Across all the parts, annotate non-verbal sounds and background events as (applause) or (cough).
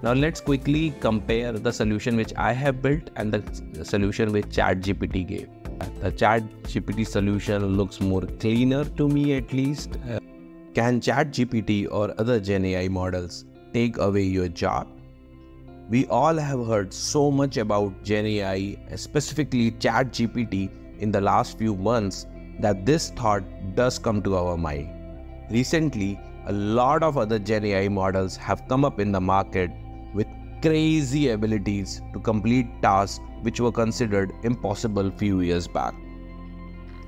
Now let's quickly compare the solution which I have built and the solution which ChatGPT gave. The ChatGPT solution looks more cleaner to me at least. Uh, can ChatGPT or other Gen AI models take away your job? We all have heard so much about Gen AI, specifically ChatGPT, in the last few months that this thought does come to our mind. Recently, a lot of other Gen AI models have come up in the market crazy abilities to complete tasks which were considered impossible few years back.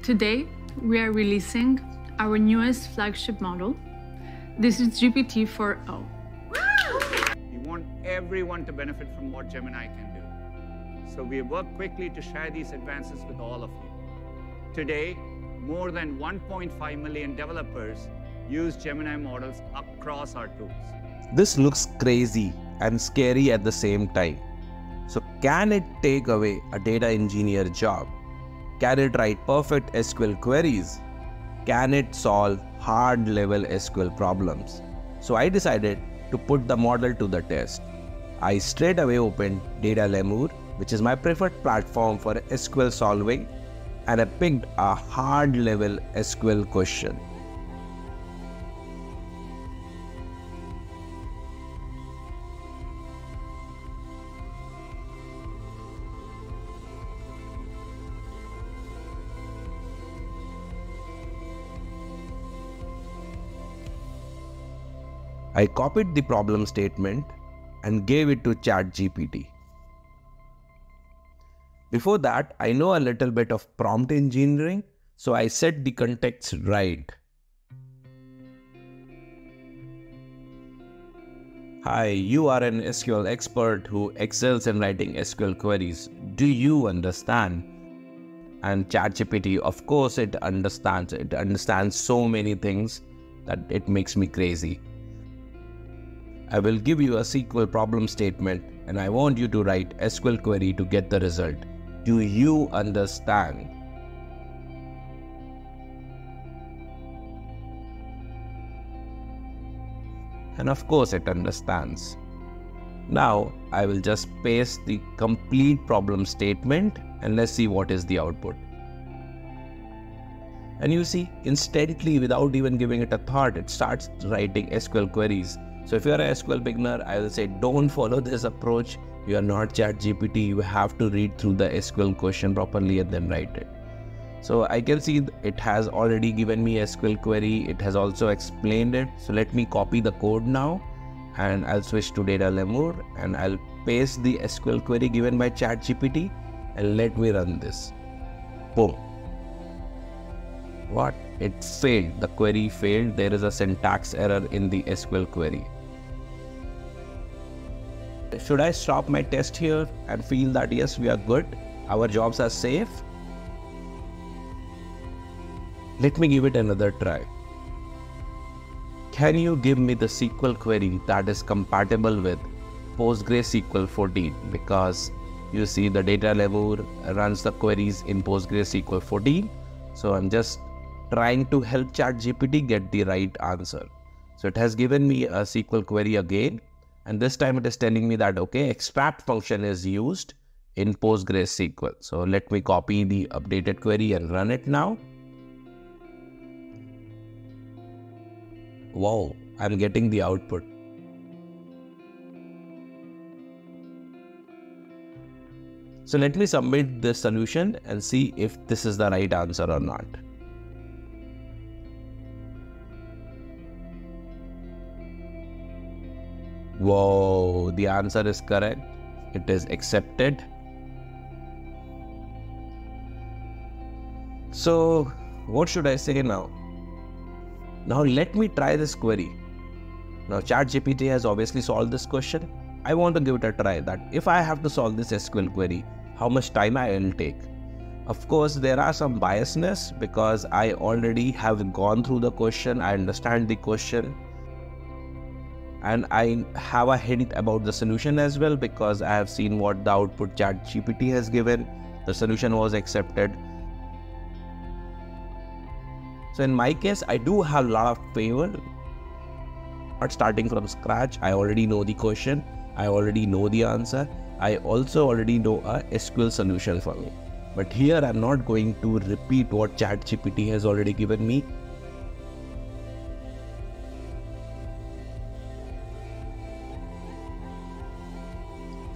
Today, we are releasing our newest flagship model. This is GPT-4o. We want everyone to benefit from what Gemini can do. So we have worked quickly to share these advances with all of you. Today, more than 1.5 million developers use Gemini models across our tools. This looks crazy and scary at the same time. So, can it take away a data engineer job? Can it write perfect SQL queries? Can it solve hard level SQL problems? So, I decided to put the model to the test. I straight away opened Data Lemur, which is my preferred platform for SQL solving, and I picked a hard level SQL question. I copied the problem statement and gave it to ChatGPT. Before that, I know a little bit of prompt engineering, so I set the context right. Hi, you are an SQL expert who excels in writing SQL queries. Do you understand? And ChatGPT, of course, it understands. It understands so many things that it makes me crazy. I will give you a SQL problem statement and I want you to write SQL query to get the result. Do you understand? And of course it understands. Now I will just paste the complete problem statement and let's see what is the output. And you see, instantly without even giving it a thought, it starts writing SQL queries so if you are a SQL beginner, I will say don't follow this approach. You are not ChatGPT. You have to read through the SQL question properly and then write it. So I can see it has already given me SQL query. It has also explained it. So let me copy the code now and I'll switch to data lemur and I'll paste the SQL query given by ChatGPT and let me run this. Boom. What? It failed. The query failed. There is a syntax error in the SQL query. Should I stop my test here and feel that yes, we are good, our jobs are safe? Let me give it another try. Can you give me the SQL query that is compatible with PostgreSQL 14? Because you see the data lemur runs the queries in PostgreSQL 14. So I'm just trying to help ChatGPT get the right answer. So it has given me a SQL query again and this time it is telling me that, okay, extract function is used in PostgreSQL. So let me copy the updated query and run it now. Wow, I'm getting the output. So let me submit the solution and see if this is the right answer or not. Whoa, the answer is correct. It is accepted. So, what should I say now? Now, let me try this query. Now, ChatGPT has obviously solved this question. I want to give it a try that if I have to solve this SQL query, how much time I will take. Of course, there are some biasness because I already have gone through the question, I understand the question, and I have a hint about the solution as well because I have seen what the output chat GPT has given. The solution was accepted. So in my case, I do have a lot of favor. Not starting from scratch, I already know the question. I already know the answer. I also already know a SQL solution for me. But here I'm not going to repeat what ChatGPT has already given me.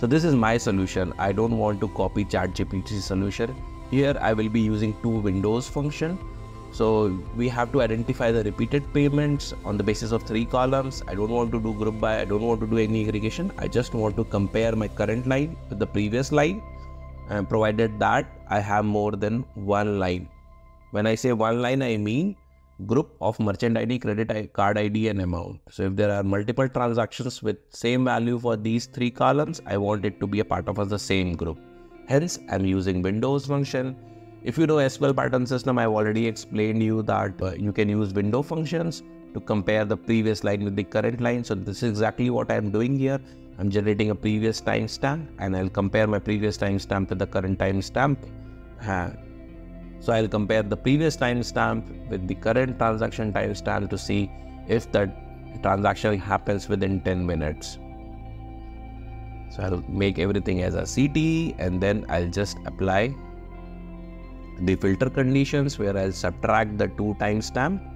So this is my solution. I don't want to copy ChatGPT's solution. Here I will be using two windows function. So we have to identify the repeated payments on the basis of three columns. I don't want to do group by, I don't want to do any aggregation. I just want to compare my current line with the previous line and provided that I have more than one line. When I say one line, I mean group of merchant ID, credit card ID and amount. So if there are multiple transactions with same value for these three columns, I want it to be a part of the same group. Hence, I'm using Windows function. If you know SQL pattern system, I've already explained you that uh, you can use window functions to compare the previous line with the current line. So this is exactly what I'm doing here. I'm generating a previous timestamp and I'll compare my previous timestamp to the current timestamp. Uh, so I'll compare the previous timestamp with the current transaction timestamp to see if that transaction happens within 10 minutes. So I'll make everything as a CT and then I'll just apply the filter conditions where I'll subtract the two timestamp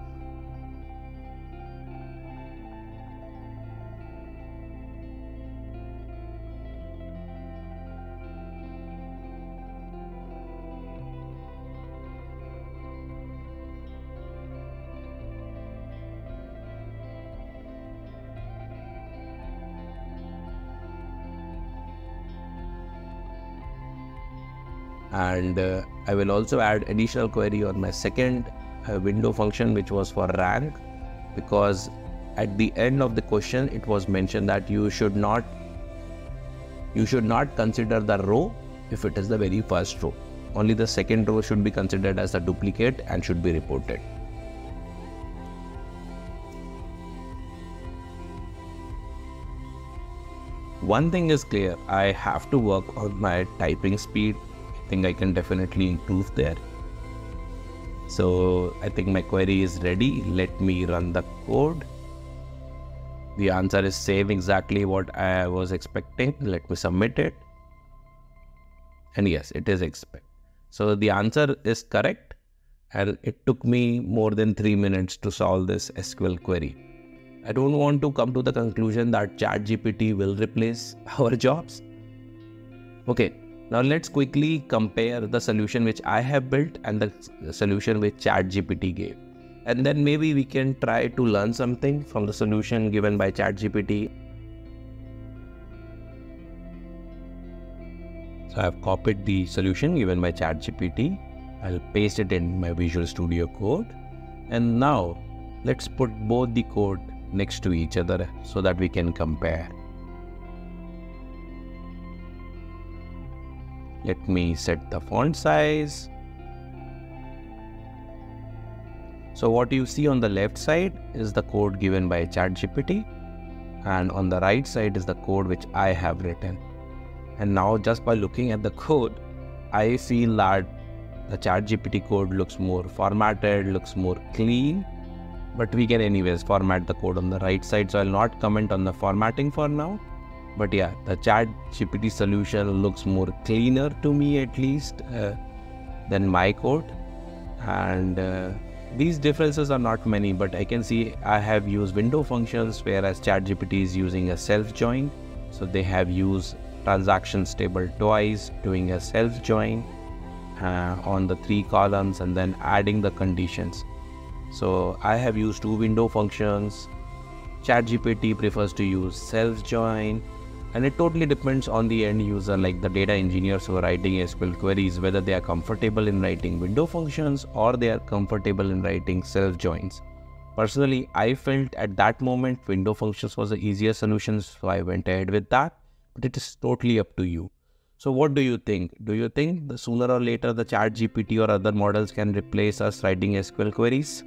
and uh, I will also add additional query on my second uh, window function which was for rank. Because at the end of the question it was mentioned that you should not you should not consider the row if it is the very first row. Only the second row should be considered as a duplicate and should be reported. One thing is clear. I have to work on my typing speed think I can definitely improve there. So I think my query is ready. Let me run the code. The answer is same exactly what I was expecting. Let me submit it. And yes, it is expect. So the answer is correct. And it took me more than three minutes to solve this SQL query. I don't want to come to the conclusion that ChatGPT will replace (laughs) our jobs. Okay, now let's quickly compare the solution which I have built and the solution which ChatGPT gave. And then maybe we can try to learn something from the solution given by ChatGPT. So I've copied the solution given by ChatGPT. I'll paste it in my Visual Studio Code. And now let's put both the code next to each other so that we can compare. Let me set the font size. So what you see on the left side is the code given by ChatGPT and on the right side is the code which I have written. And now just by looking at the code, I feel that the ChatGPT code looks more formatted, looks more clean, but we can anyways format the code on the right side. So I'll not comment on the formatting for now. But yeah, the chat GPT solution looks more cleaner to me at least uh, than my code. And uh, these differences are not many, but I can see I have used window functions, whereas ChatGPT is using a self join. So they have used transactions table twice, doing a self join uh, on the three columns and then adding the conditions. So I have used two window functions. ChatGPT prefers to use self join and it totally depends on the end user like the data engineers who are writing SQL queries whether they are comfortable in writing window functions or they are comfortable in writing self joins. Personally, I felt at that moment window functions was the easier solution so I went ahead with that but it is totally up to you. So what do you think? Do you think the sooner or later the chat GPT or other models can replace us writing SQL queries?